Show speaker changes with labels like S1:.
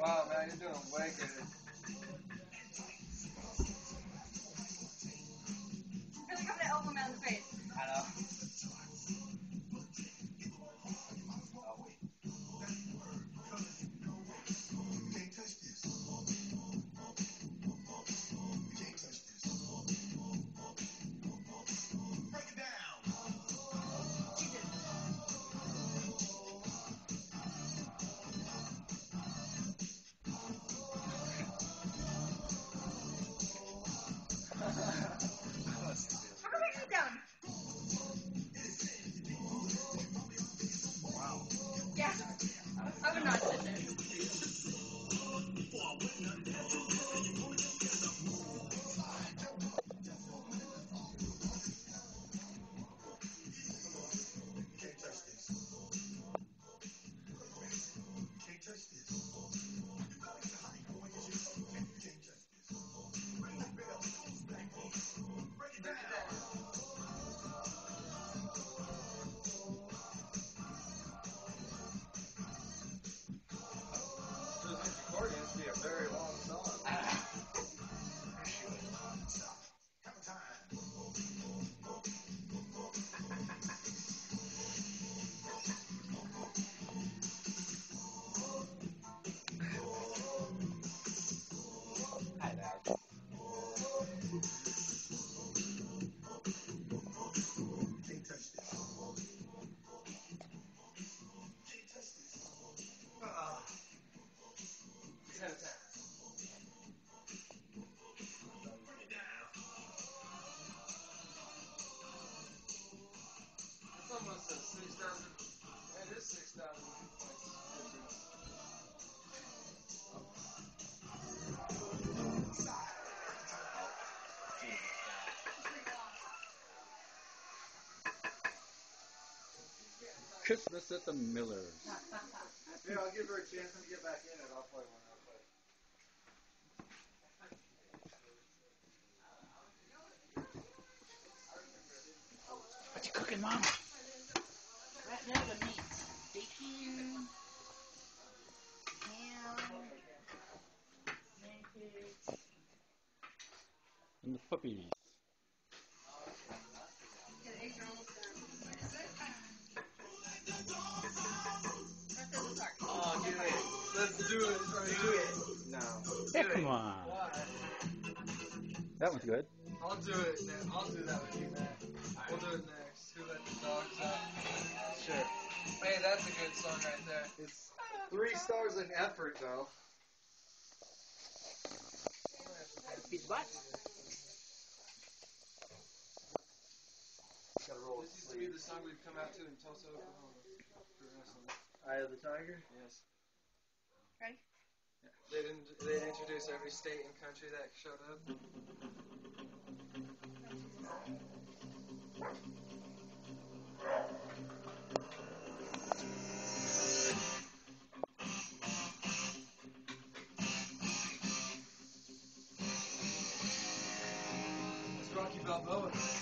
S1: Wow, man, you're doing way good.
S2: Christmas at the Millers.
S1: Yeah, I'll give her a chance to get back in it. I'll play one. I'll.
S2: What you cooking, Mom?
S3: Right now the meat. Bacon, ham, pancakes.
S2: And the puppies.
S1: Do it. Do it. No.
S2: Yeah,
S1: Do it.
S2: come on.
S1: Why?
S2: That one's good.
S1: I'll do it. Then. I'll do that with you, man. We'll do it next. Who let the dogs out? Sure. Hey, that's a good song right there. It's three stars in effort, though.
S3: His butt.
S1: Gotta roll
S4: This used to be the song we'd come out to in Tulsa, Oklahoma for.
S1: Eye of the Tiger.
S4: Yes.
S5: Ready? Yeah.
S4: They didn't. they'd introduce every state and country that showed up. It's Rocky Balboa.